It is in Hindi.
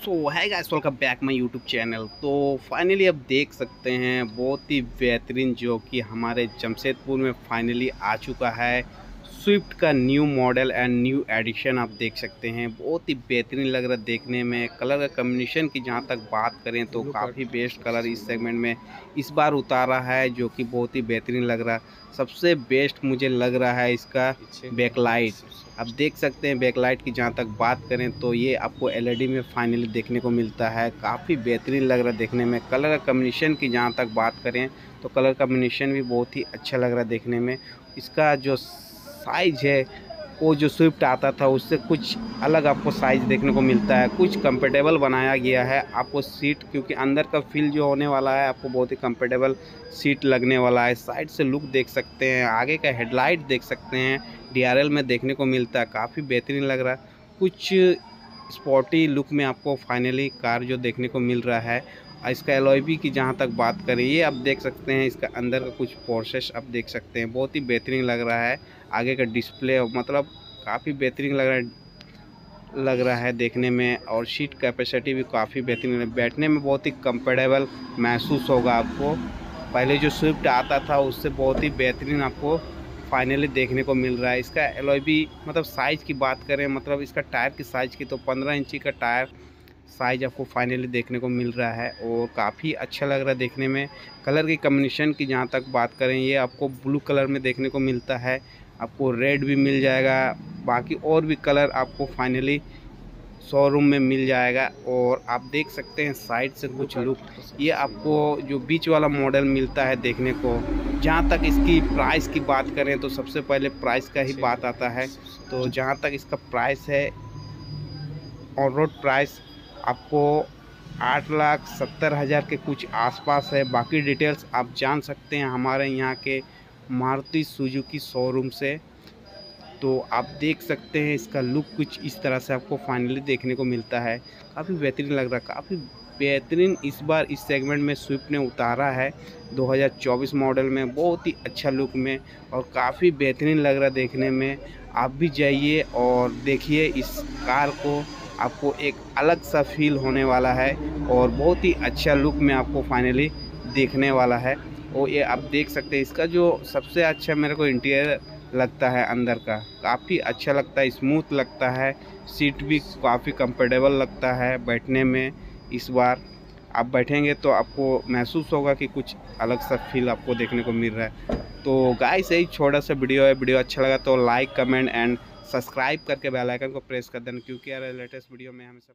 So hi guys welcome back my YouTube channel तो फाइनली अब देख सकते हैं, बहुत ही बेहतरीन जो कि हमारे जमशेदपुर में फाइनली आ चुका है। स्विफ्ट का new model and new edition आप देख सकते हैं। बहुत ही बेहतरीन लग रहा है देखने में। कलर का कम्बिनेशन की जहाँ तक बात करें तो काफ़ी बेस्ट कलर इस सेगमेंट में इस बार उतारा है जो कि बहुत ही बेहतरीन लग रहा है। सबसे बेस्ट मुझे लग रहा है इसका बैकलाइट आप देख सकते हैं बैकलाइट की जहाँ तक बात करें तो ये आपको एलईडी में फाइनली देखने को मिलता है। काफ़ी बेहतरीन लग रहा है देखने में। कलर का कम्बिनेशन की जहाँ तक बात करें तो कलर कम्बिनेशन भी बहुत ही अच्छा लग रहा है देखने में। इसका जो साइज़ है, वो जो स्विफ्ट आता था, उससे कुछ अलग आपको साइज़ देखने को मिलता है। कुछ कंफर्टेबल बनाया गया है आपको सीट क्योंकि अंदर का फील जो होने वाला है, आपको बहुत ही कंफर्टेबल सीट लगने वाला है। साइड से लुक देख सकते हैं, आगे का हेडलाइट देख सकते हैं डीआरएल में देखने को मिलता है, काफ़ी बेहतरीन लग रहा है। कुछ स्पॉटी लुक में आपको फाइनली कार जो देखने को मिल रहा है, और इसका एलोई की जहाँ तक बात करें, ये आप देख सकते हैं, इसका अंदर का कुछ प्रोसेस आप देख सकते हैं। बहुत ही बेहतरीन लग रहा है। आगे का डिस्प्ले मतलब काफ़ी बेहतरीन लग रहा है, लग रहा है देखने में, और सीट कैपेसिटी भी काफ़ी बेहतरीन बैठने में बहुत ही कंफर्टेबल महसूस होगा आपको। पहले जो स्विफ्ट आता था, उससे बहुत ही बेहतरीन आपको फाइनली देखने को मिल रहा है। इसका एलोई भी मतलब साइज़ की बात करें मतलब इसका टायर की साइज़ की तो पंद्रह इंची का टायर साइज़ आपको फाइनली देखने को मिल रहा है और काफ़ी अच्छा लग रहा है देखने में। कलर की कम्बिनेशन की जहाँ तक बात करें, ये आपको ब्लू कलर में देखने को मिलता है। आपको रेड भी मिल जाएगा, बाकी और भी कलर आपको फाइनली शोरूम में मिल जाएगा और आप देख सकते हैं साइड से कुछ लुक ये आपको जो बीच वाला मॉडल मिलता है देखने को जहाँ तक इसकी प्राइस की बात करें तो सबसे पहले प्राइस का ही बात आता है। तो जहाँ तक इसका प्राइस है ऑन रोड प्राइस आपको आठ लाख सत्तर हज़ार के कुछ आसपास है। बाकी डिटेल्स आप जान सकते हैं हमारे यहाँ के मारुति सुजुकी शोरूम से। तो आप देख सकते हैं इसका लुक कुछ इस तरह से आपको फाइनली देखने को मिलता है। काफ़ी बेहतरीन लग रहा है, काफ़ी बेहतरीन इस बार इस सेगमेंट में स्विफ्ट ने उतारा है 2024 मॉडल में, बहुत ही अच्छा लुक में और काफ़ी बेहतरीन लग रहा देखने में। आप भी जाइए और देखिए इस कार को, आपको एक अलग सा फील होने वाला है और बहुत ही अच्छा लुक में आपको फाइनली देखने वाला है। और ये आप देख सकते हैं, इसका जो सबसे अच्छा मेरे को इंटीरियर लगता है अंदर का। काफ़ी अच्छा लगता है स्मूथ लगता है सीट भी काफ़ी कंफर्टेबल लगता है बैठने में इस बार। आप बैठेंगे तो आपको महसूस होगा कि कुछ अलग सा फील आपको देखने को मिल रहा है। तो गाय से ही छोटा सा वीडियो है। वीडियो अच्छा लगा तो लाइक कमेंट एंड सब्सक्राइब करके बेल आइकन को प्रेस कर देना, क्योंकि यार लेटेस्ट वीडियो में हमें सब